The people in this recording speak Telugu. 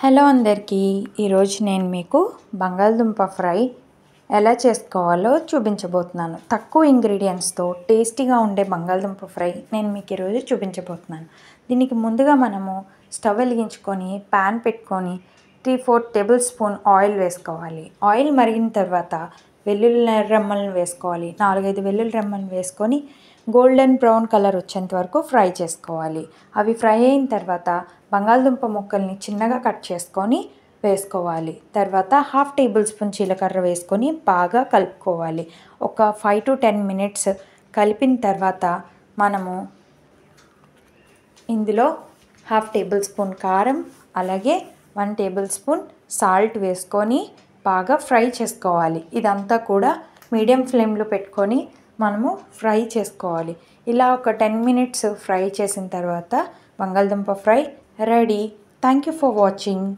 హలో అందరికీ ఈరోజు నేను మీకు బంగాళదుంప ఫ్రై ఎలా చేసుకోవాలో చూపించబోతున్నాను. తక్కువ ఇంగ్రీడియంట్స్తో టేస్టీగా ఉండే బంగాళదుంప ఫ్రై నేను మీకు ఈరోజు చూపించబోతున్నాను. దీనికి ముందుగా మనము స్టవ్ వెలిగించుకొని ప్యాన్ పెట్టుకొని three four tablespoon oil వేసుకోవాలి. ఆయిల్ మరిగిన తర్వాత వెల్లుల్లి రెమ్మలను వేసుకోవాలి. నాలుగైదు వెల్లుల్లి రెమ్మలను వేసుకొని గోల్డెన్ బ్రౌన్ కలర్ వచ్చేంత వరకు ఫ్రై చేసుకోవాలి. అవి ఫ్రై అయిన తర్వాత బంగాళదుంప ముక్కల్ని చిన్నగా కట్ చేసుకొని వేసుకోవాలి. తర్వాత హాఫ్ టేబుల్ స్పూన్ జీలకర్ర వేసుకొని బాగా కలుపుకోవాలి. ఒక ఫైవ్ టు టెన్ మినిట్స్ కలిపిన తర్వాత మనము ఇందులో హాఫ్ టేబుల్ స్పూన్ కారం అలాగే వన్ టేబుల్ స్పూన్ సాల్ట్ వేసుకొని బాగా ఫ్రై చేసుకోవాలి. ఇదంతా కూడా మీడియం ఫ్లేమ్లో పెట్టుకొని మనము ఫ్రై చేసుకోవాలి. ఇలా ఒక టెన్ మినిట్స్ ఫ్రై చేసిన తర్వాత బంగాళదుంప fry ready. Thank you for watching.